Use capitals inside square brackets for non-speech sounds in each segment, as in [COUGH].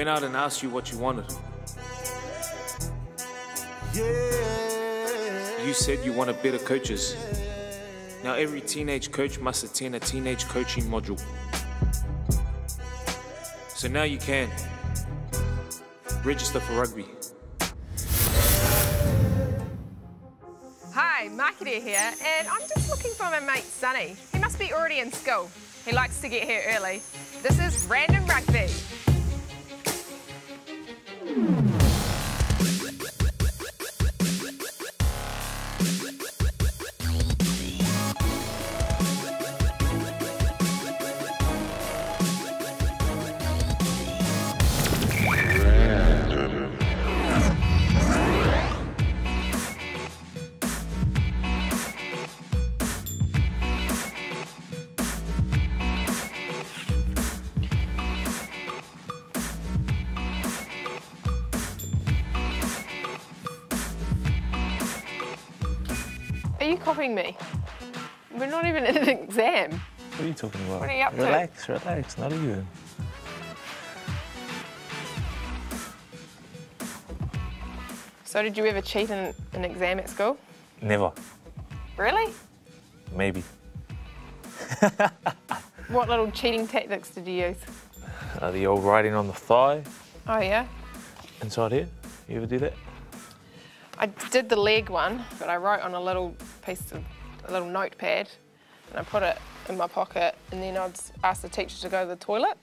went out and asked you what you wanted. You said you wanted better coaches. Now every teenage coach must attend a teenage coaching module. So now you can. Register for rugby. Hi, Makere here, and I'm just looking for my mate Sonny. He must be already in school. He likes to get here early. This is Random Rugby. You copying me? We're not even in an exam. What are you talking about? What are you up to? relax, relax, not even. So, did you ever cheat in an exam at school? Never. Really? Maybe. [LAUGHS] What little cheating tactics did you use? Uh, the old writing on the thigh Oh, yeah? inside here. You ever do that? I did the leg one, but I wrote on a little piece of a little notepad and I put it in my pocket and then I'd ask the teacher to go to the toilet.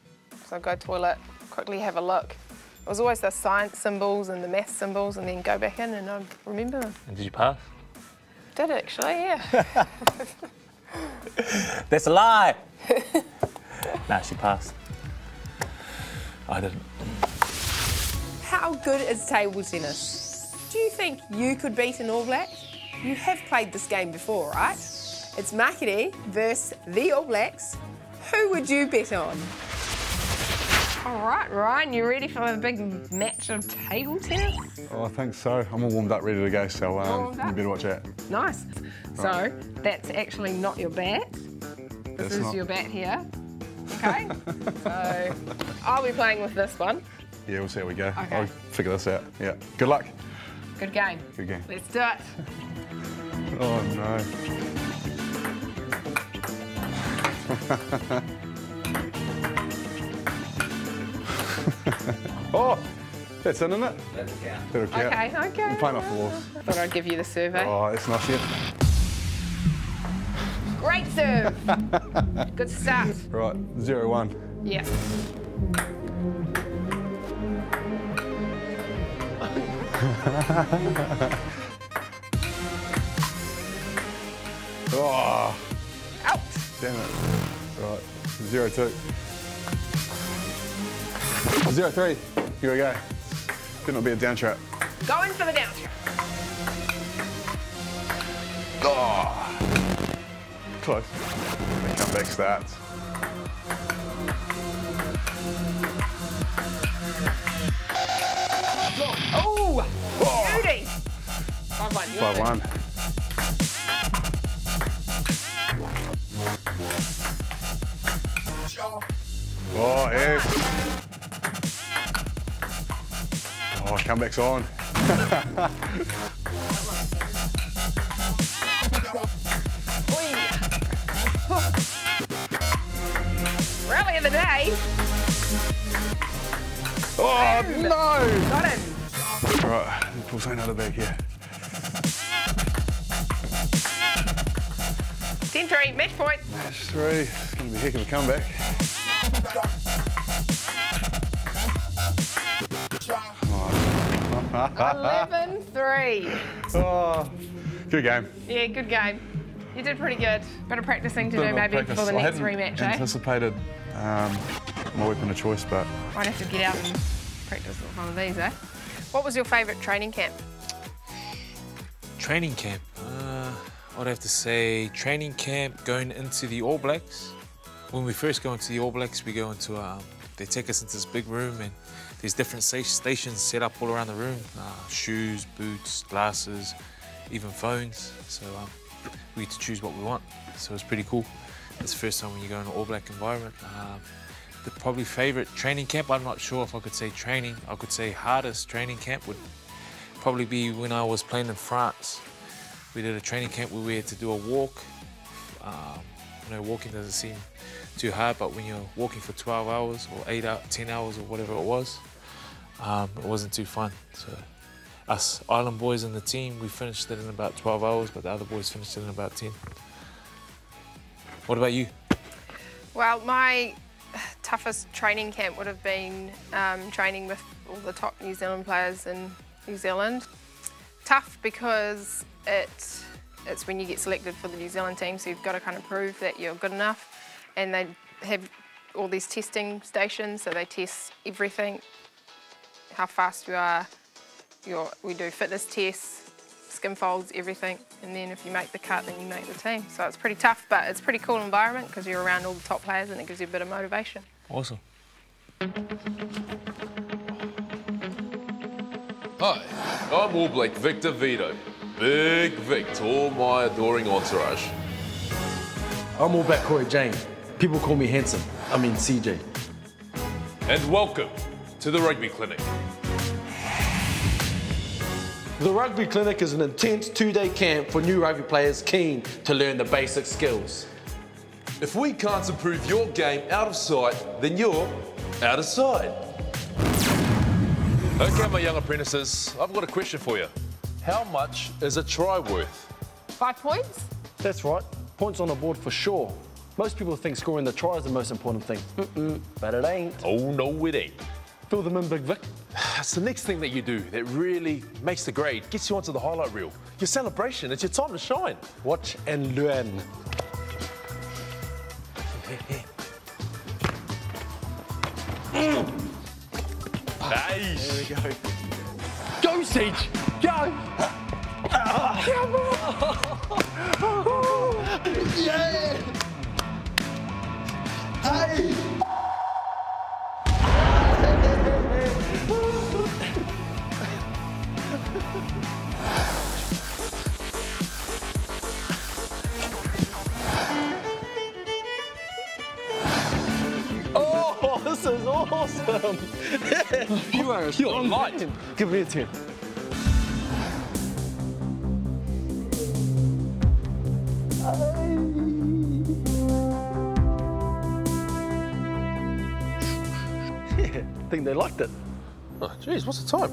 So I'd go to toilet, quickly have a look. It was always the science symbols and the math symbols and then go back in and I'd remember them. And did you pass? Did actually, yeah. [LAUGHS] [LAUGHS] That's a lie! [LAUGHS] nah, she passed. I didn't. How good is table tennis? Do you think you could beat an All Black? You have played this game before, right? It's Makere versus the All Blacks. Who would you bet on? All right, Ryan, you ready for a big match of table tennis? Oh, I think so. I'm all warmed up, ready to go, so um, you better watch out. Nice. So that's actually not your bat. This That's is not. your bat here. Okay. [LAUGHS] so I'll be playing with this one. Yeah, we'll see how we go. Okay. I'll figure this out. Yeah. Good luck. Good game. Good game. Let's do it. [LAUGHS] Oh, no. [LAUGHS] oh, that's in, isn't it? That'll count. That'll count. Okay, okay. I'm playing off the walls. Thought I'd give you the survey. Oh, it's not here. Great serve. [LAUGHS] Good start. Right, zero one. Yeah. [LAUGHS] Oh, Out. damn it. Right, zero two. Zero three. Here we go. Could not be a down trap. Going for the down trap. Oh, close. Comeback starts. Five one. you Five win. one. Oh, yeah. Oh, comeback's on. [LAUGHS] Rally of the day. Oh, no! Got him. Right, pull something out of the bag here. 10 3, match point. Match three. It's going to be a heck of a comeback. Oh, 11 3. [LAUGHS] oh, good game. Yeah, good game. You did pretty good. Bit of practicing to Bit do maybe practice. for the I next hadn't rematch, eh? anticipated um, my weapon of choice, but i might have to get out and practice with one of these, eh? What was your favourite training camp? Training camp. I'd have to say training camp going into the All Blacks. When we first go into the All Blacks, we go into um, they take us into this big room and there's different stations set up all around the room. Uh, shoes, boots, glasses, even phones. So um, we get to choose what we want. So it's pretty cool. It's the first time when you go in an All Black environment. Um, the probably favorite training camp. I'm not sure if I could say training. I could say hardest training camp would probably be when I was playing in France. We did a training camp where we had to do a walk. Um, you know, walking doesn't seem too hard, but when you're walking for 12 hours or 8 out, 10 hours or whatever it was, um, it wasn't too fun. So us island boys in the team, we finished it in about 12 hours, but the other boys finished it in about 10. What about you? Well, my toughest training camp would have been um, training with all the top New Zealand players in New Zealand. Tough because it, it's when you get selected for the New Zealand team, so you've got to kind of prove that you're good enough. And they have all these testing stations, so they test everything, how fast you are. Your, we do fitness tests, skin folds, everything. And then if you make the cut, then you make the team. So it's pretty tough, but it's a pretty cool environment because you're around all the top players and it gives you a bit of motivation. Awesome. Hi, I'm All Black Victor Vito. Big Vic to all my adoring entourage. I'm All Black Cory Jane. People call me handsome. I mean CJ. And welcome to the Rugby Clinic. The Rugby Clinic is an intense two-day camp for new rugby players keen to learn the basic skills. If we can't improve your game out of sight, then you're out of sight. Okay, my young apprentices, I've got a question for you. How much is a try worth? Five points? That's right. Points on the board for sure. Most people think scoring the try is the most important thing. Mm-mm, but it ain't. Oh, no, it ain't. Fill them in, Big Vic. [SIGHS] That's the next thing that you do that really makes the grade, gets you onto the highlight reel. Your celebration, it's your time to shine. Watch and learn. [LAUGHS] Nice. There we go. Go, CJ! Go! yeah! Hey! Oh, this is awesome! [LAUGHS] you are a You're light. Give me a 10. Think they liked it. Oh, jeez, what's the time?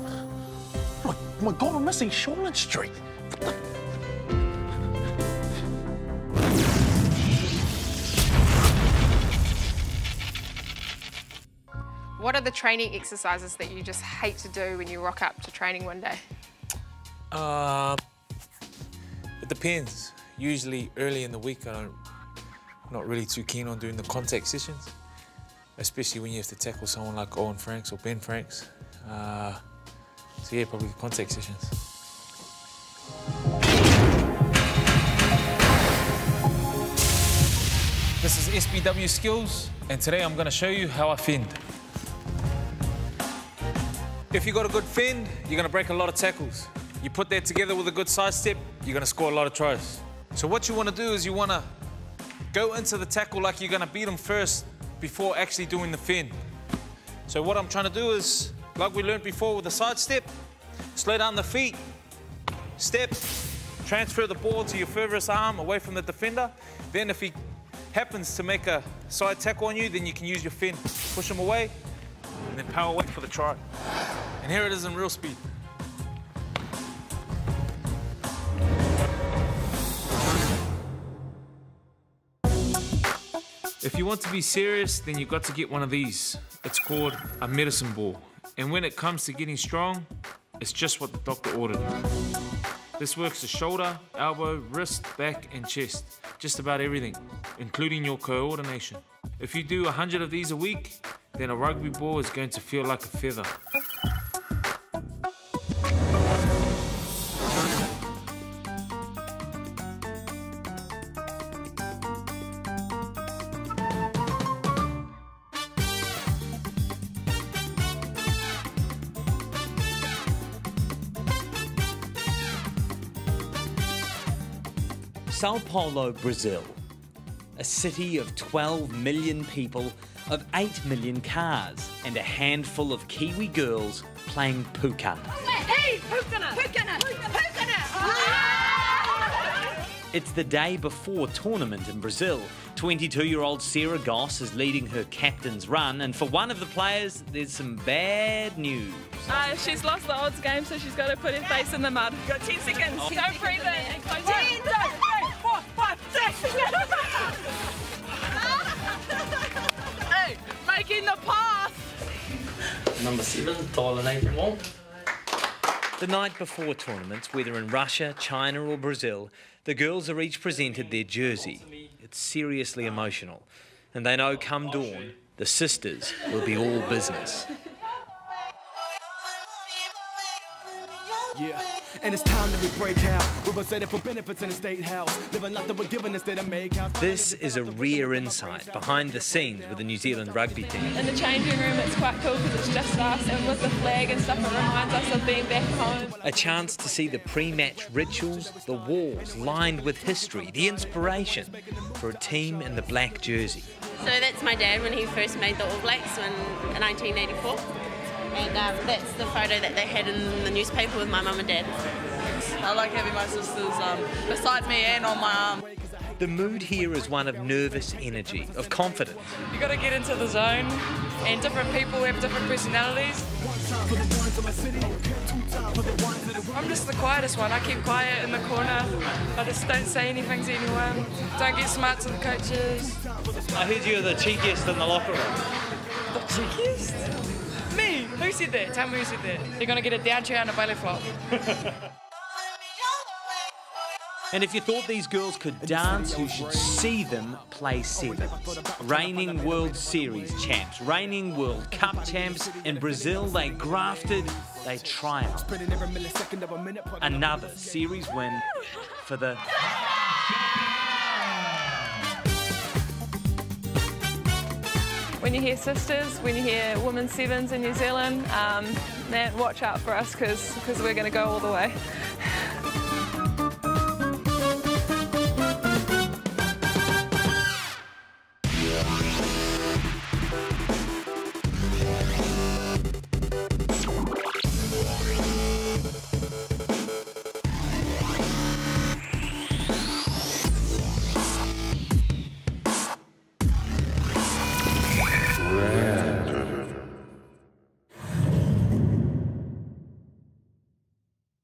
Oh my, my God, we're missing Shortland Street. What are the training exercises that you just hate to do when you rock up to training one day? Um, it depends. Usually early in the week, I'm not really too keen on doing the contact sessions, especially when you have to tackle someone like Owen Franks or Ben Franks. Uh, so yeah, probably contact sessions. This is SBW Skills, and today I'm going to show you how I fend. If you've got a good fend, you're going to break a lot of tackles. You put that together with a good side step, you're going to score a lot of tries. So what you want to do is you want to go into the tackle like you're going to beat them first before actually doing the fend. So what I'm trying to do is, like we learned before with the side step, slow down the feet, step, transfer the ball to your furthest arm away from the defender. Then if he happens to make a side tackle on you, then you can use your fend, push him away, and then power away for the try. And here it is in real speed. If you want to be serious, then you've got to get one of these. It's called a medicine ball. And when it comes to getting strong, it's just what the doctor ordered. This works the shoulder, elbow, wrist, back, and chest. Just about everything, including your coordination. If you do 100 of these a week, then a rugby ball is going to feel like a feather. Sao Paulo, Brazil, a city of 12 million people of 8 million cars and a handful of Kiwi girls playing puka. Hey, pukana! Pukana! Pukana! [LAUGHS] It's the day before tournament in Brazil. 22 year old Sarah Goss is leading her captain's run, and for one of the players, there's some bad news. Uh, she's lost the odds game, so she's got to put her face in the mud. You've got 10 seconds. Oh. Don't breathe in Seven, Thailand April one. The night before tournaments, whether in Russia, China, or Brazil, the girls are each presented their jersey. It's seriously emotional, and they know come dawn, the sisters will be all business. Yeah, and it's time that we break out. Representing for benefits in the state house. Living like they were given instead of make out. This is a rare insight behind the scenes with the New Zealand rugby team. In the changing room, it's quite cool because it's just us, and with the flag and stuff, it reminds us of being back home. A chance to see the pre match rituals, the walls lined with history, the inspiration for a team in the black jersey. So that's my dad when he first made the All Blacks in 1984. And um, that's the photo that they had in the newspaper with my mum and dad. I like having my sisters um, beside me and on my arm. The mood here is one of nervous energy, of confidence. You've got to get into the zone, and different people have different personalities. I'm just the quietest one. I keep quiet in the corner. I just don't say anything to anyone. Don't get smart to the coaches. I heard you're the cheekiest in the locker room. The cheekiest? Me who said that. You're gonna get a down chair and a belly flop. And if you thought these girls could dance, you should see them play sevens. Reigning World Series champs, reigning World Cup champs. In Brazil, they grafted, they triumphed. Another series win for the. When you hear sisters, when you hear women's sevens in New Zealand, um, man, watch out for us because we're going to go all the way.